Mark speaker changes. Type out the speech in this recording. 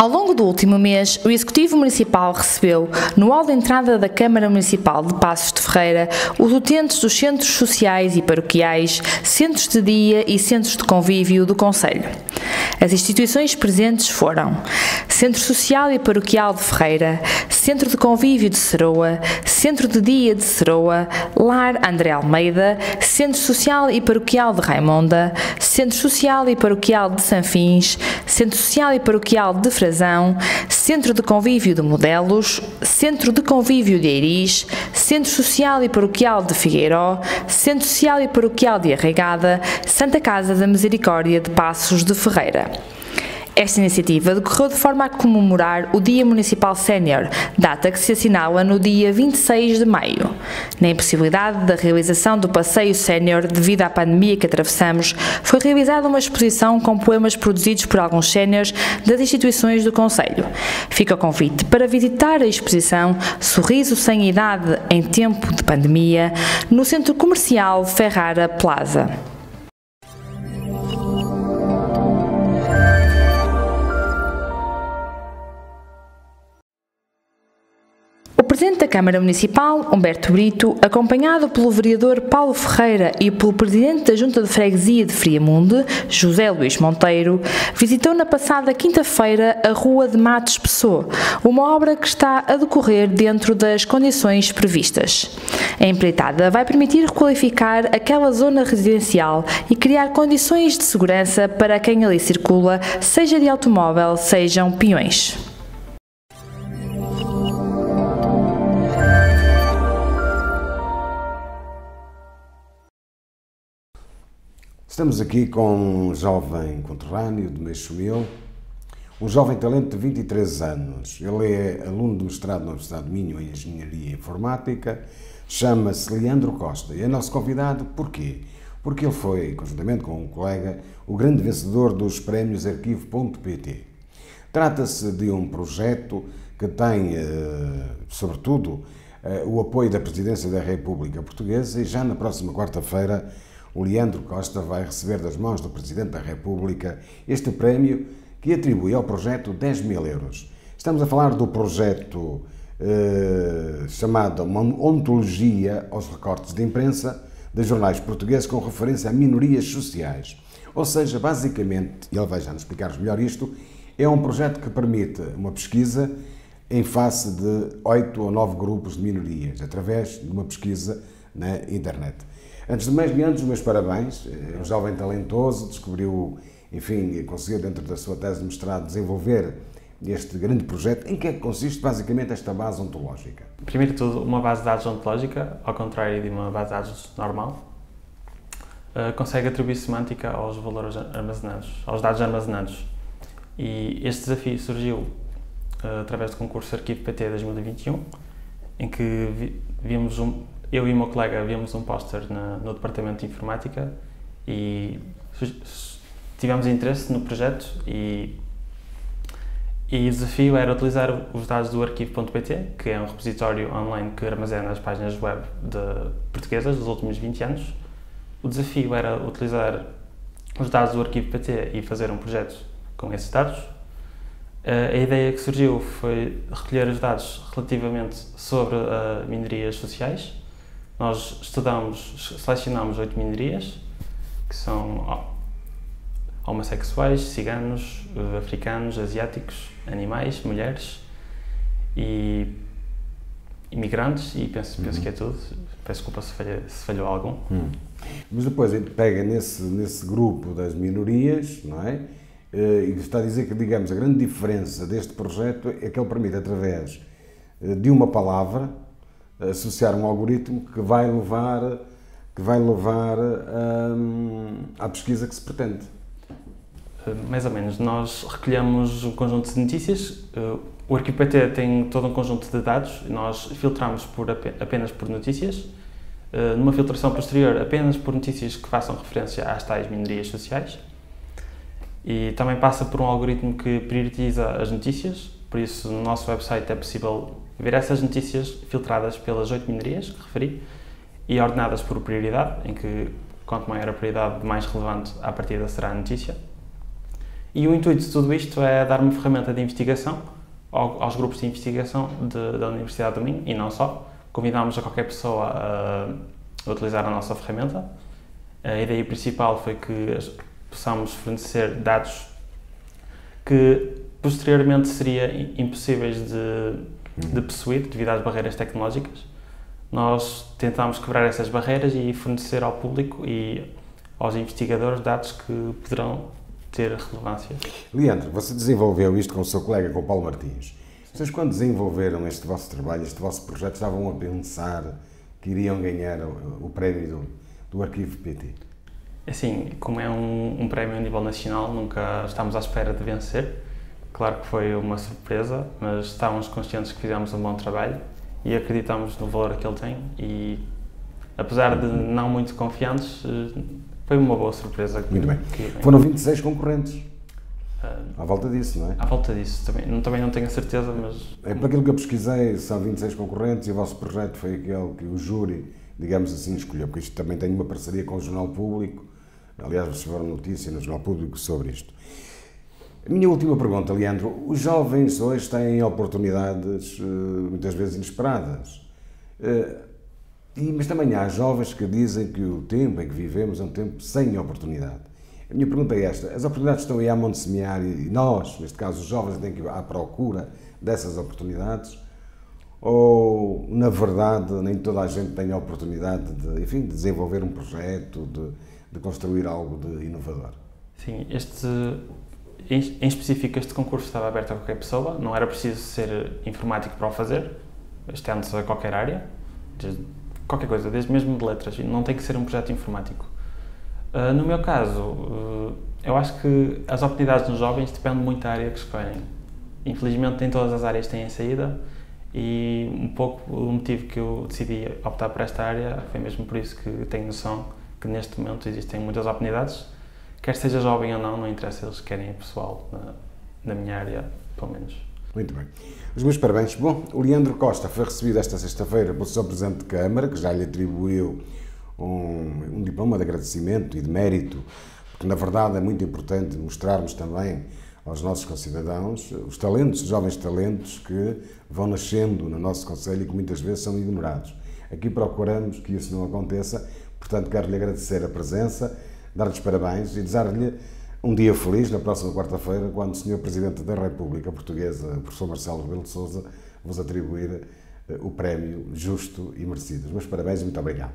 Speaker 1: Ao longo do último mês, o Executivo Municipal recebeu, no hall de entrada da Câmara Municipal de Passos de Ferreira, os utentes dos centros sociais e paroquiais, centros de dia e centros de convívio do Conselho. As instituições presentes foram Centro Social e Paroquial de Ferreira, Centro de Convívio de Seroa, Centro de Dia de Seroa, Lar André Almeida, Centro Social e Paroquial de Raimonda, Centro Social e Paroquial de Sanfins, Centro Social e Paroquial de Frazão, Centro de Convívio de Modelos, Centro de Convívio de Eiris, Centro Social e Paroquial de Figueiró, Centro Social e Paroquial de Arregada, Santa Casa da Misericórdia de Passos de Ferreira. Esta iniciativa decorreu de forma a comemorar o Dia Municipal Sénior, data que se assinala no dia 26 de maio. Na impossibilidade da realização do passeio sénior devido à pandemia que atravessamos, foi realizada uma exposição com poemas produzidos por alguns séniores das instituições do Conselho. Fica o convite para visitar a exposição Sorriso Sem Idade em Tempo de Pandemia, no Centro Comercial Ferrara Plaza. Câmara Municipal, Humberto Brito, acompanhado pelo vereador Paulo Ferreira e pelo Presidente da Junta de Freguesia de Friamunde, José Luís Monteiro, visitou na passada quinta-feira a Rua de Matos Pessoa, uma obra que está a decorrer dentro das condições previstas. A empreitada vai permitir requalificar aquela zona residencial e criar condições de segurança para quem ali circula, seja de automóvel, sejam peões.
Speaker 2: Estamos aqui com um jovem conterrâneo de Meixomil, um jovem talento de 23 anos. Ele é aluno de mestrado na Universidade de Minho em Engenharia Informática, chama-se Leandro Costa e é nosso convidado porquê? Porque ele foi, conjuntamente com um colega, o grande vencedor dos prémios Arquivo.pt. Trata-se de um projeto que tem, eh, sobretudo, eh, o apoio da Presidência da República Portuguesa e já na próxima quarta-feira o Leandro Costa vai receber das mãos do Presidente da República este prémio que atribui ao projeto 10 mil euros. Estamos a falar do projeto eh, chamado Uma Ontologia aos Recortes de Imprensa de jornais portugueses com referência a minorias sociais. Ou seja, basicamente, ele vai já nos explicar melhor isto, é um projeto que permite uma pesquisa em face de oito ou nove grupos de minorias, através de uma pesquisa na internet. Antes de mais, Leandro, os meus parabéns. É um jovem talentoso, descobriu, enfim, conseguiu dentro da sua tese de mestrado desenvolver este grande projeto. Em que é que consiste basicamente esta base ontológica?
Speaker 3: Primeiro de tudo, uma base de dados ontológica, ao contrário de uma base de dados normal, uh, consegue atribuir semântica aos valores armazenados, aos dados armazenados. E este desafio surgiu uh, através do concurso Arquivo PT 2021, em que vi, vimos um, eu e o meu colega víamos um póster no departamento de informática e tivemos interesse no projeto e, e o desafio era utilizar os dados do arquivo.pt, que é um repositório online que armazena as páginas web de portuguesas dos últimos 20 anos. O desafio era utilizar os dados do arquivo.pt e fazer um projeto com esses dados. A ideia que surgiu foi recolher os dados relativamente sobre uh, minorias sociais nós estudamos, selecionamos oito minorias, que são homossexuais, ciganos, eh, africanos, asiáticos, animais, mulheres e imigrantes e penso, uhum. penso que é tudo. Peço desculpa se, falha, se falhou algum. Uhum.
Speaker 2: Mas depois ele pega nesse, nesse grupo das minorias, não é? Eh, e está a dizer que, digamos, a grande diferença deste projeto é que ele permite, através eh, de uma palavra, associar um algoritmo que vai levar, que vai levar hum, à pesquisa que se pretende.
Speaker 3: Mais ou menos. Nós recolhemos um conjunto de notícias. O ArquipeT tem todo um conjunto de dados. Nós filtramos por, apenas por notícias. Numa filtração posterior, apenas por notícias que façam referência às tais minorias sociais. E também passa por um algoritmo que prioriza as notícias. Por isso, no nosso website é possível ver essas notícias filtradas pelas oito minorias que referi e ordenadas por prioridade, em que quanto maior a prioridade, mais relevante à partida será a notícia. E o intuito de tudo isto é dar uma ferramenta de investigação aos grupos de investigação de, da Universidade do Minho e não só. Convidámos a qualquer pessoa a, a utilizar a nossa ferramenta. A ideia principal foi que possamos fornecer dados que posteriormente seriam impossíveis de, de possuir devido às barreiras tecnológicas. Nós tentámos quebrar essas barreiras e fornecer ao público e aos investigadores dados que poderão ter relevância.
Speaker 2: Leandro, você desenvolveu isto com o seu colega, com o Paulo Martins. Vocês, quando desenvolveram este vosso trabalho, este vosso projeto, estavam a pensar que iriam ganhar o, o prémio do, do Arquivo PT?
Speaker 3: Assim, como é um, um prémio a nível nacional, nunca estamos à espera de vencer. Claro que foi uma surpresa, mas estávamos conscientes que fizemos um bom trabalho e acreditamos no valor que ele tem e apesar de não muito confiantes, eh, foi uma boa surpresa.
Speaker 2: Muito bem. Que, Foram 26 concorrentes. Uh, à volta disso, não é?
Speaker 3: À volta disso, também não, também não tenho a certeza, mas.
Speaker 2: É para aquilo que eu pesquisei, são 26 concorrentes e o vosso projeto foi aquele que o júri, digamos assim, escolheu, porque isto também tem uma parceria com o Jornal Público. Aliás, vocês tiveram notícia no Jornal Público sobre isto. Minha última pergunta, Leandro. Os jovens hoje têm oportunidades eh, muitas vezes inesperadas. Eh, mas também há jovens que dizem que o tempo em que vivemos é um tempo sem oportunidade. A minha pergunta é esta: as oportunidades estão aí a monte semear e nós, neste caso os jovens, têm que ir à procura dessas oportunidades? Ou, na verdade, nem toda a gente tem a oportunidade de, enfim, de desenvolver um projeto, de, de construir algo de inovador?
Speaker 3: Sim, este, em específico, este concurso estava aberto a qualquer pessoa, não era preciso ser informático para o fazer, estende-se a qualquer área, qualquer coisa, desde mesmo de letras, não tem que ser um projeto informático. Uh, no meu caso, uh, eu acho que as oportunidades dos jovens dependem muito da área que escolhem. Infelizmente, nem todas as áreas têm saída e um pouco o motivo que eu decidi optar por esta área foi mesmo por isso que tenho noção que neste momento existem muitas oportunidades, quer seja jovem ou não, não interessa, eles querem pessoal na, na minha área, pelo menos.
Speaker 2: Muito bem. Os meus parabéns. Bom, o Leandro Costa foi recebido esta sexta-feira pelo Sr. Presidente de Câmara, que já lhe atribuiu um, um, diploma de agradecimento e de mérito, porque na verdade é muito importante mostrarmos também aos nossos concidadãos os talentos, os jovens talentos que vão nascendo no nosso Conselho e que muitas vezes são ignorados. Aqui procuramos que isso não aconteça, portanto quero-lhe agradecer a presença, dar-lhes parabéns e desejar-lhe um dia feliz, na próxima quarta-feira, quando o Sr. Presidente da República Portuguesa, o professor Marcelo Rebelo de Sousa, vos atribuir eh, o prémio justo e merecido. Meus parabéns e muito
Speaker 3: obrigado.